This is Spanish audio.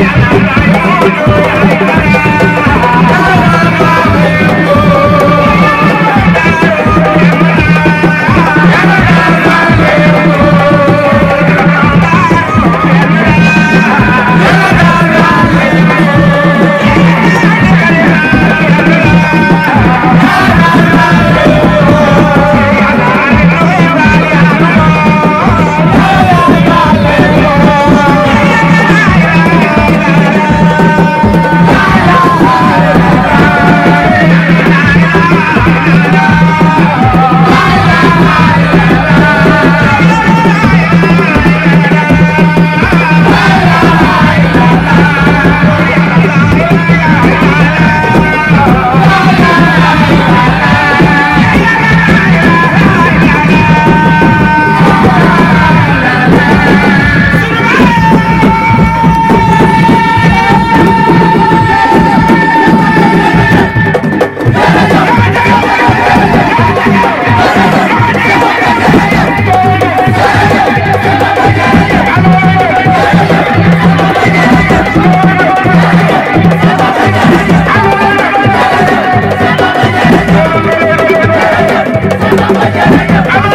Yeah. ¡Vamos!